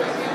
Amen.